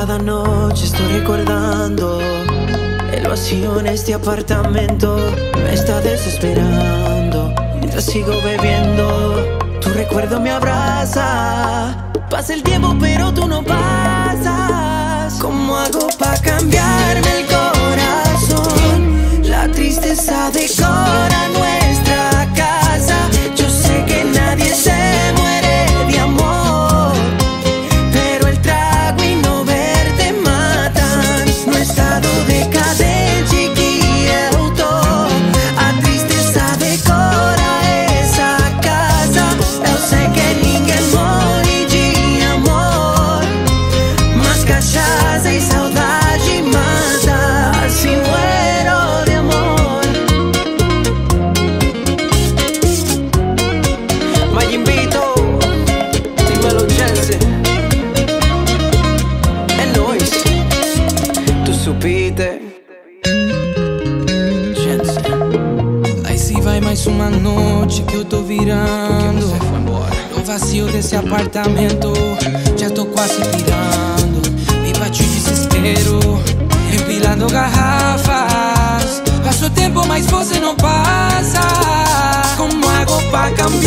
cada noche estoy recordando el vacío en este apartamento. Me está desesperando mientras sigo bebiendo. Tu recuerdo me abraza. Pasa el tiempo, pero tú no pasas. Jensen Aí se vai mais uma noite que eu tô virando. foi embora No vazio desse apartamento, já tô quase pirando. Me bate o desespero, empilando garrafas. Passo tempo, mas você não passa. Como hago pra cambiar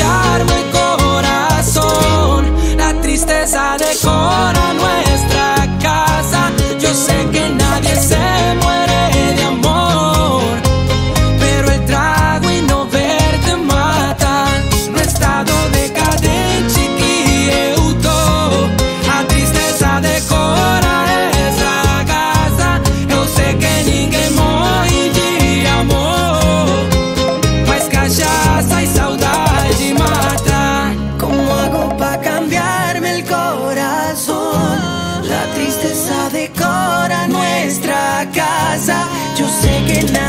La tristeza decora nuestra casa. Yo sé que muere